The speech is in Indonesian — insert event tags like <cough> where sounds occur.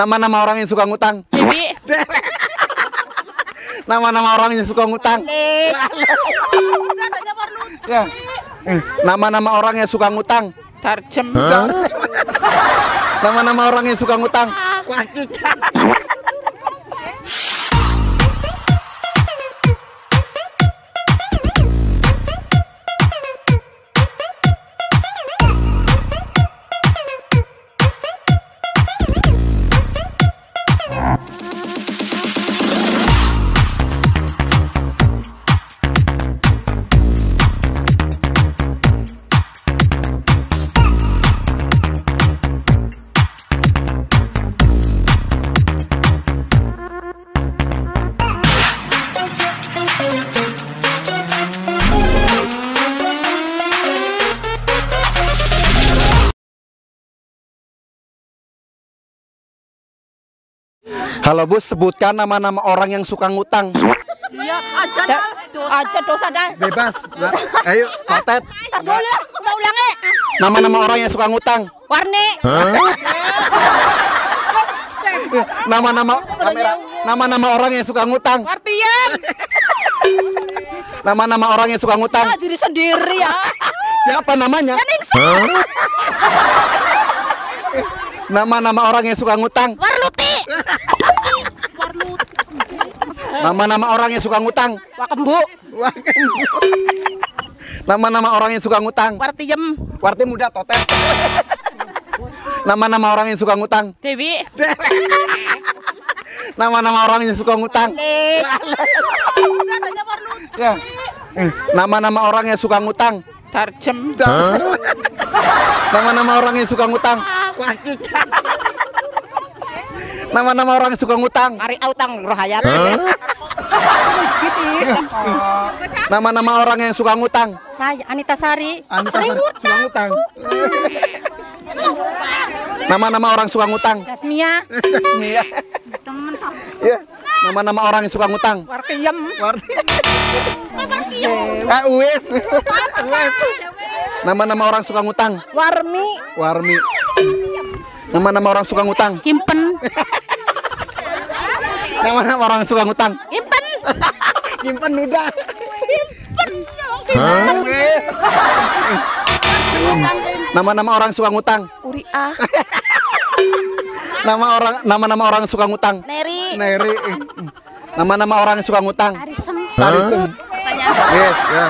Nama-nama orang yang suka ngutang. Dewi. <laughs> Nama-nama orang yang suka ngutang. Ya. Eh, Nama-nama orang yang suka ngutang. Tarjem. Nama-nama orang yang suka ngutang. Halo Bus, sebutkan nama-nama orang yang suka ngutang. Da- Aja dosa dah. Bebas. Nah, ayo, Patet. Tak boleh. Tak ulangi. Nama-nama orang yang suka ngutang. Warni. Nama-nama kamera. Nama-nama orang yang suka ngutang. Artian. Nama-nama orang yang suka ngutang. Ah, diri sendiri ya. Siapa namanya? Nama-nama orang yang suka ngutang. Warluti. Nama-nama orang yang suka ngutang. Wakembu. Nama-nama orang yang suka ngutang. Wartiem. Warti muda totet. Nama-nama orang yang suka ngutang. Dewi. Nama-nama orang yang suka ngutang. Ya. Eh, Nama-nama orang yang suka ngutang. Tarjem. Nama-nama orang yang suka ngutang. Nama-nama orang yang suka ngutang. Mari autang Nama-nama orang yang suka ngutang. Saya Anita Sari. Anita Sari, suka ngutang. Nama-nama orang suka ngutang. Jasmia. Iya. Temen sama. Iya. Nama-nama orang yang suka ngutang. Wartiem. Warti. Ah, Uwes. Uwes. Nama-nama orang suka ngutang. Warmi. Warmi. Nama-nama orang suka ngutang. Himpen. Nama-nama orang suka ngutang. Nyimpen udah. Nama-nama orang suka ngutang. Uriah. Nama orang nama-nama orang suka ngutang. Neri. Neri. Nama-nama orang suka ngutang. Arisem. Tarisem. Yes, ya.